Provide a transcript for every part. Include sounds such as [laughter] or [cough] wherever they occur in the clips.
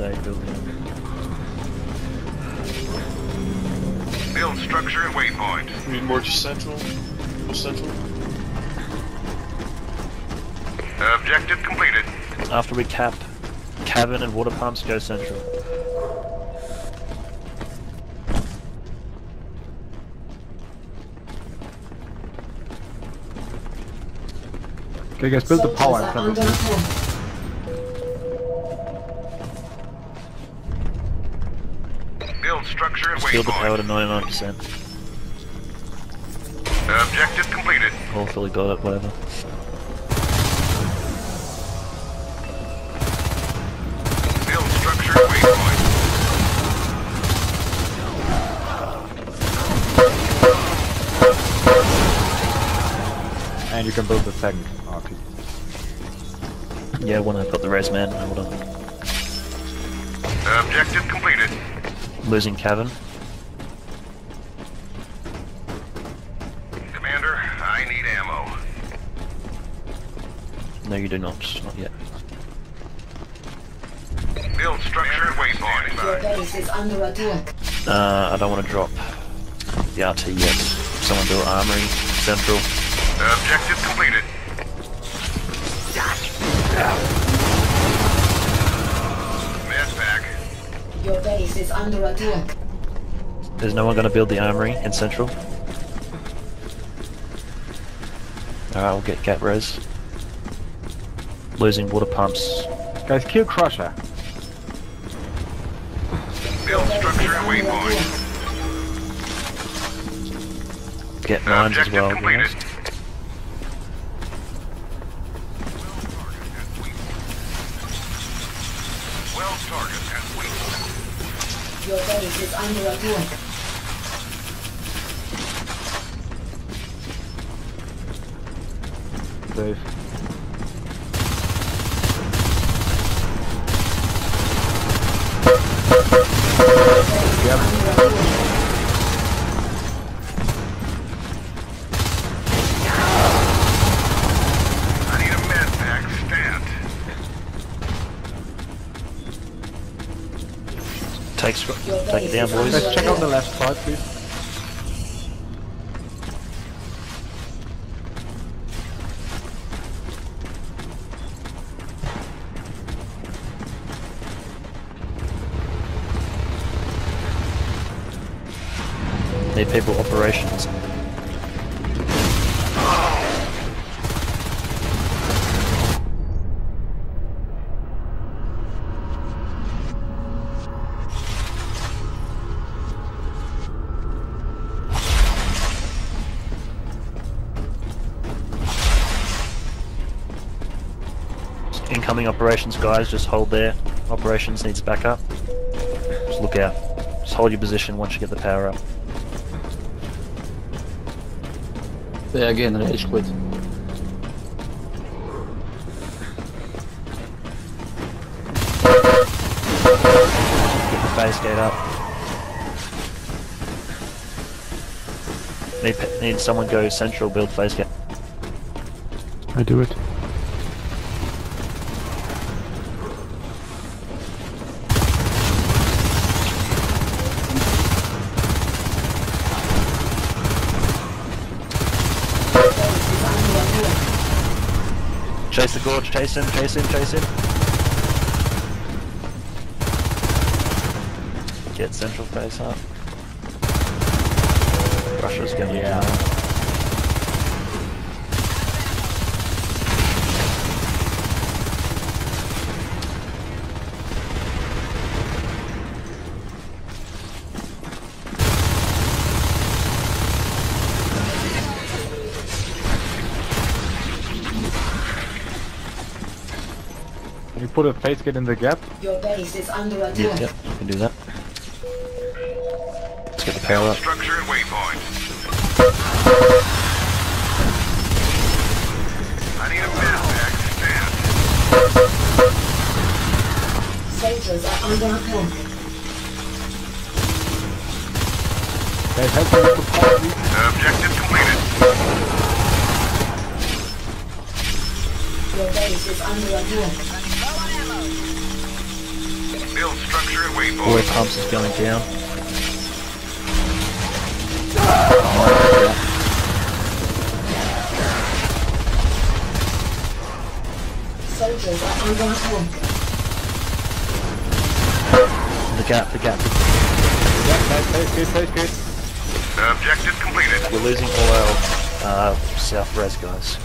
stage building. Build structure and waypoint. We need more to central. More central. Objective completed. After we cap cabin and water pumps, go central. Okay, guys, build the power structure and Build the power to 99%. Objective completed. All fully got it, whatever. Build structure and waypoint. And you can build the second RT. Yeah, when I've got the res man, hold on. Objective completed. Losing Kevin. Commander, I need ammo. No, you do not. Not yet. Build structure and Your base is under attack. Uh, I don't want to drop the RT yet. Someone build armory, central. Objective completed. Is under attack. Is no one going to build the armory in central? Alright, we'll get cat res. Losing water pumps. Guys, kill Crusher. Build Your structure and waypoint. attack. Get mines as well. completed. Your base is under attack. Safe. I need a medpack stat. Take, it down, boys. Guys, check out the left side, please. Need people operations. Operations guys, just hold there. Operations needs backup. Just look out. Just hold your position once you get the power up. They again rage quit. Get the base gate up. Need, need someone go central, build phase gate. I do it. Your base is under attack. Chase the gorge, chase him, chase him, chase him. Get central phase up. Russia's gonna Yeah. yeah. Can put a phase gate in the gap? Your base is under Yep, attack. yep, you can do that. Let's get the power up. structure and waypoint. I need a medpack stat. Soldiers are under attack. Guys, help me with the. Objective completed. Your base is under attack. Build structure at Oil waypoint. pumps is going down. Soldiers are under attack. The gap, the gap. Yeah, nice, nice, good, good. Objective completed. We're losing all our uh, south res guys.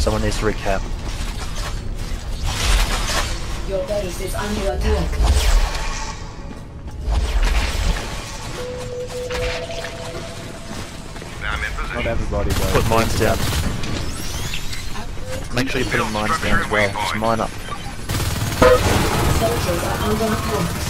Someone needs to recap. Your base is under attack. Not everybody does. Put mines down. Make sure you put mines down as well. Just mine up. Soldiers are under attack.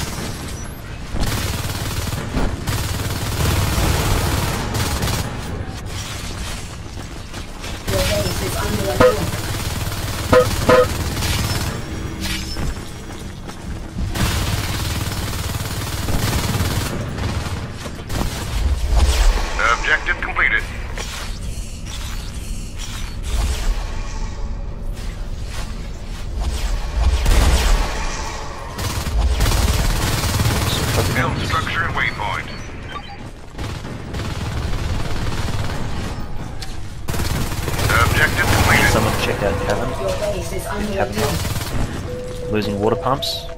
Appetite.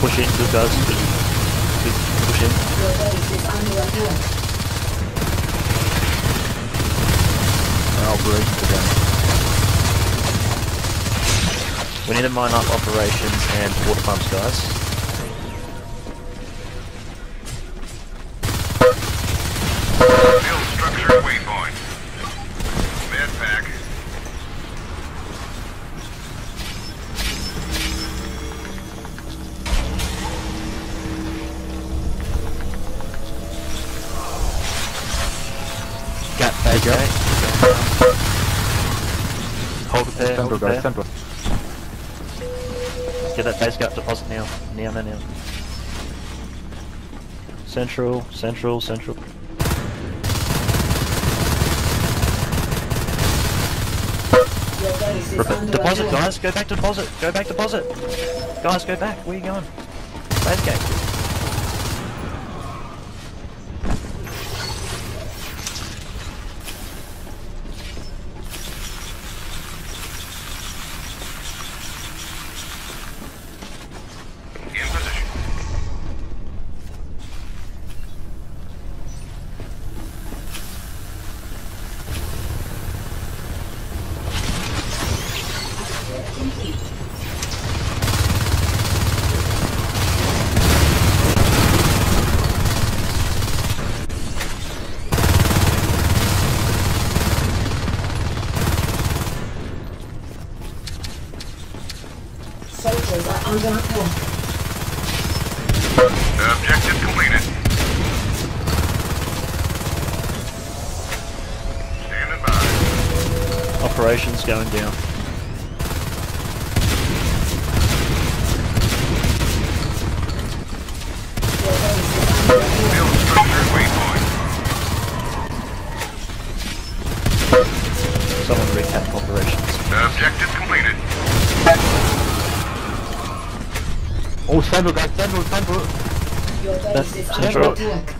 Push in, good guys. Good. Good. Push in. Your base is under attack. Operations again. We need to mine up operations and water pumps, guys. Build structure waypoint. Med pack. Gap phase There you gate. Hold hold Central, guys, central. Get that base gap deposit now. Now, now, now. Central, central, central. Rep- deposit, guys. Go back deposit. Go back deposit. Guys, go back. Where you going? Base gate. Structure at waypoint. Someone recap operations. Objective completed. Oh, central, guys, central, central. That's is central. attack.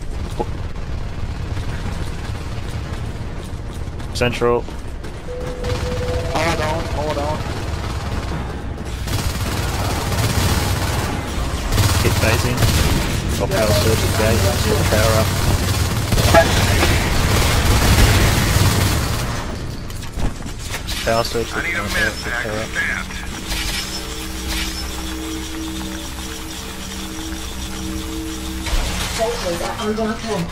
Central. Phasing. Got power surge gate. Zero power up. Power surge. I need a med power pack up. stand. Soldiers are under attack.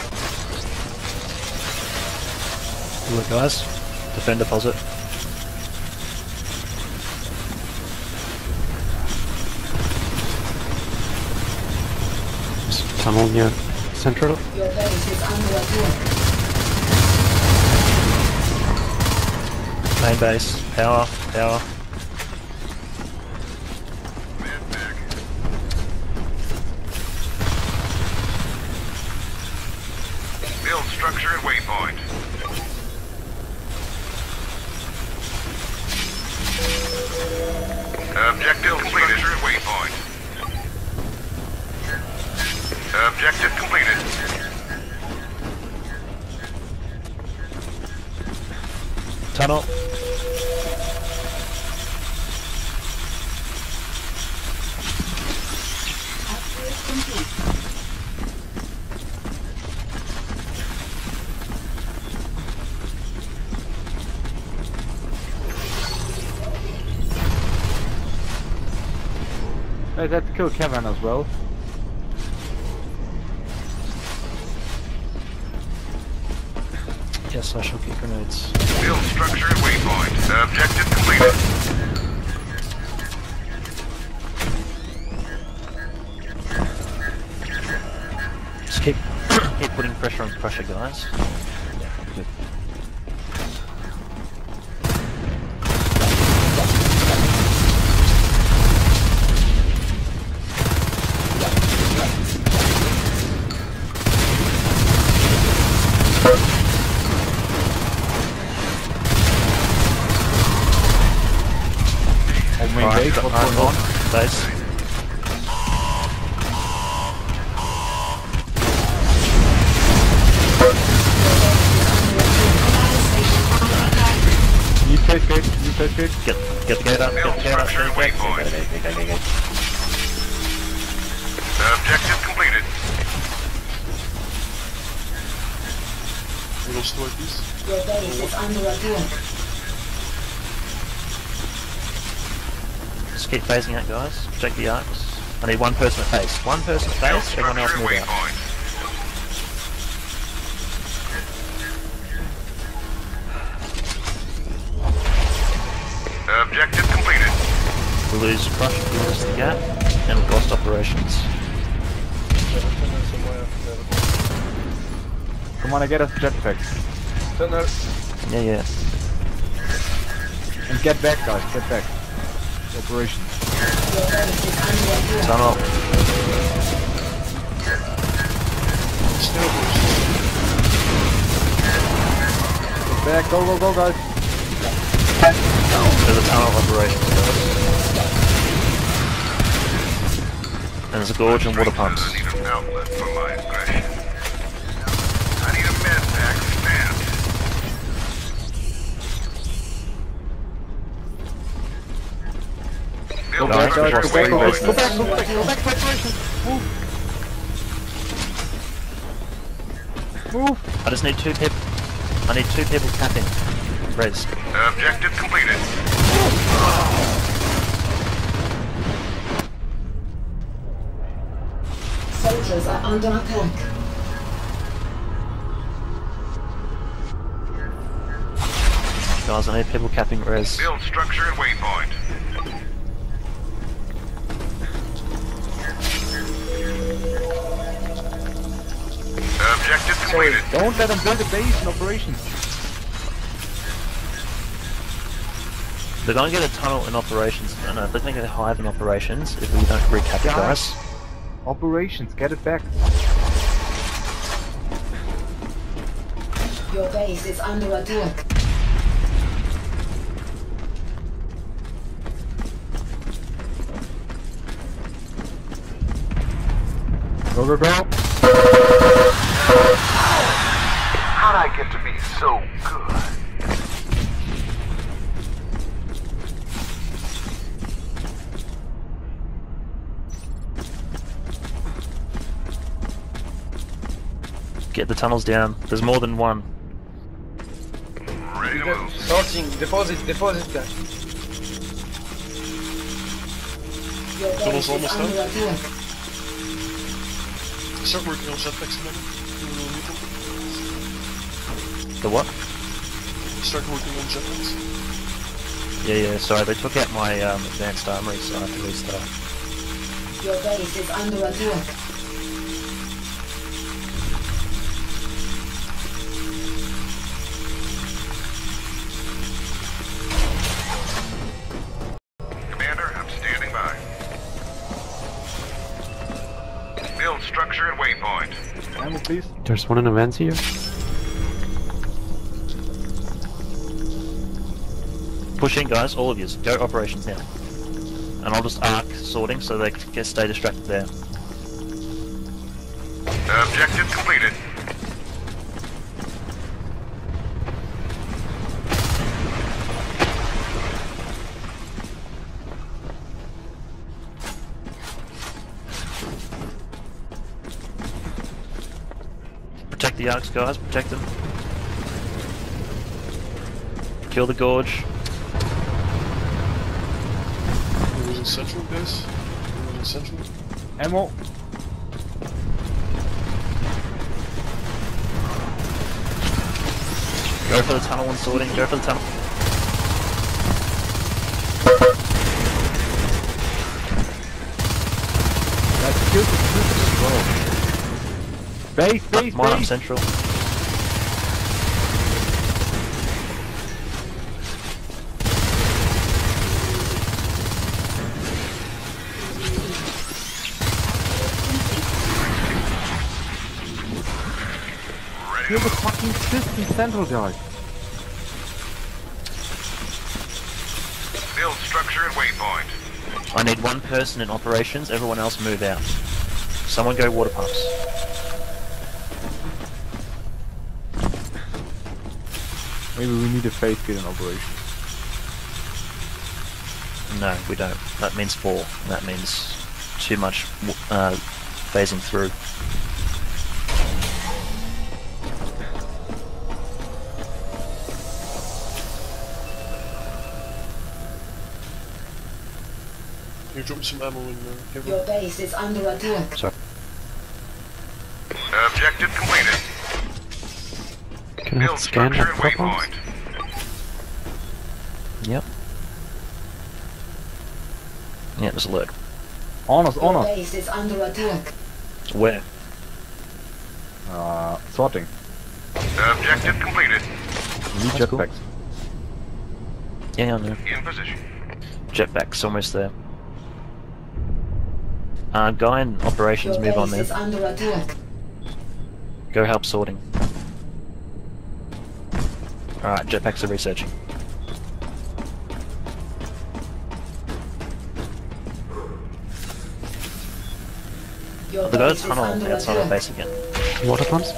Look, guys. Defend deposit. Near central. Main base. Power. Power. Tunnel. Hey, let's kill Kevin as well. Yes, I shall get grenades. Build structure and waypoint. Objective completed. Just keep [coughs] keep putting pressure on pressure, guys. Gate, new phase gate. Get get the gate up. Get the gate up. gate. Objective completed. Little store piece. Your base is under attack. Just keep phasing out, guys. Check the arcs. I need one person at base. One person at Build base. Everyone else move out. We lose crush, we lose the gap, and we've lost operations. Come on, I get us jetpacks. Yeah, yeah. And get back, guys, get back. Operations. Your base is under. Tunnel. Get back, go, go, go, guys. There's a tunnel operations, guys. And there's a gorge and water pumps. I need an outlet for my aggression. I need a med pack stamped. Build back, structure guys, and go back, go back. Go back, go back, go back, operation. Move. Move. I just need two people. I need two people tapping. Res. Objective completed. Soldiers are under attack. Guys, I need people capping res. Build structure and waypoint. Objective completed. Don't let them build a base in operation. They're gonna get a tunnel in operations. No, no, they're gonna get a hive in operations if we don't recapture it, Guys. guys. Operations, get it back. Your base is under attack. Go, go, go. How'd I get to be so good? Get the tunnels down. There's more than one. Ready to move. Sorting, deposit, deposit guys. Tunnel's almost done. attack. Start working on jetpacks a. The what? Start working on jetpacks. Yeah, yeah, sorry, they took out my um, advanced armory, so I have to restart. Your base is under attack. ammo, please? There's one in the vents here. Push in, guys, all of you. Go operations now. And I'll just arc sorting so they can stay distracted there. Objective completed. Guys. Protect them. Kill the gorge. We're losing central, guys. We're losing central. Ammo. Go for the tunnel and sorting. Go for the tunnel. That's cute. Base, base, Mine up central. Kill the fucking system central guy. Build structure and waypoint. I need one person in operations. Everyone else move out. Someone go water pumps. Maybe we need a phase kit in operation. No, we don't. That means four. That means too much uh, phasing through. You drop some ammo in uh, Kevin? Your base is under attack. Sorry. Objective completed. Can I scan structure that and waypoint. Yep. Yeah, there's alert. On us, on Your us. base is under attack. Where? Uh, sorting. Objective completed. We need That's cool. Yeah, I know. In position. Jetpack's almost there. Uh, guy in operations, Your move on there. under attack. Go help sorting. Alright, jetpacks are researching. Your They got a tunnel under outside our base again. Water pumps?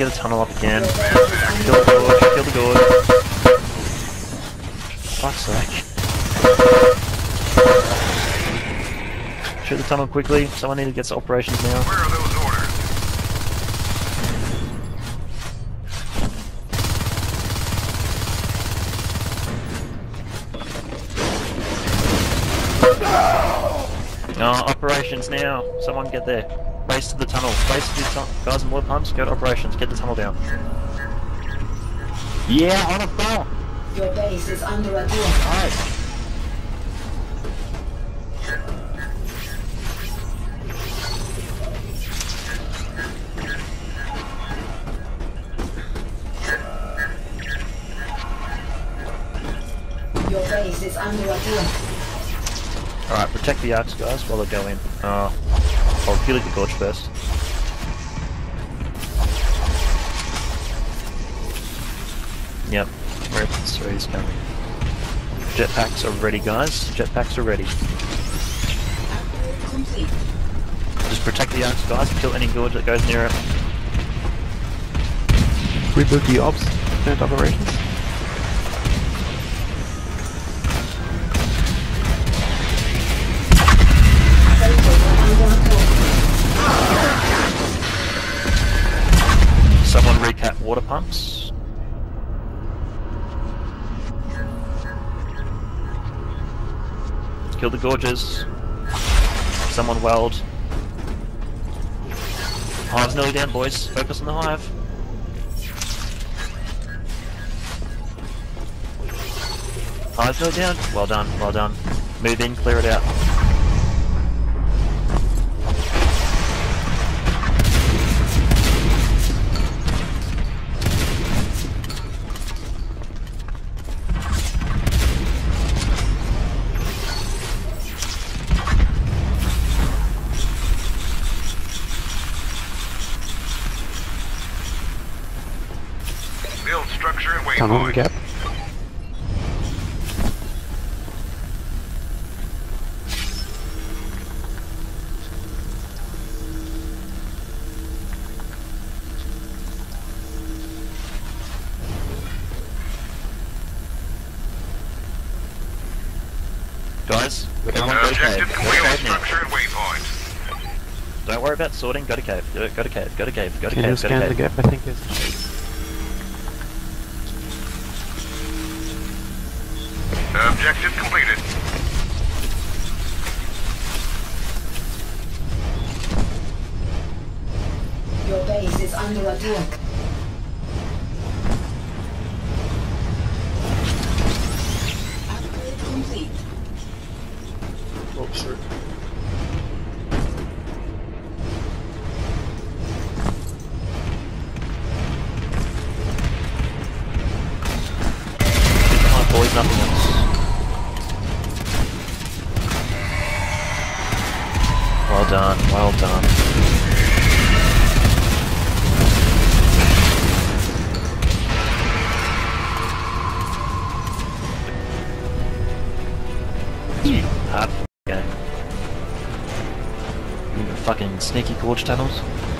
Get a tunnel up again. Your base is Kill the gorge, kill the gorge. Fuck's sake. Shoot the tunnel quickly. Someone need to get to operations now. Where are those orders? Oh, operations now. Someone get there. Race to the tunnel. Race to the tunnel. Guys in water pumps, go to operations. Get the tunnel down. Yeah, on a now. Your base is under attack. Alright. Your base is under attack. Alright, protect the arcs, guys, while they go in. Uh, I'll kill the gorge first. Yep, Americans 3 is coming. Jetpacks are ready, guys. Jetpacks are ready. Just protect the arcs, guys. Kill any gorge that goes near it. Rebuild the ops and operations? Water pumps. Kill the gorges. Someone weld. Hive's nearly down, boys. Focus on the hive. Hive's nearly down. Well done, well done. Move in, clear it out. Guys, everyone go to cave. Objective Go to cave now. Structure and waypoint. Don't worry about sorting. Go to cave. Go, go to cave. Go to cave. Go to Can cave. Go scan to the cave. gap? I think it's... Objective completed. Your base is under attack. Hard game. The fucking sneaky gorge tunnels.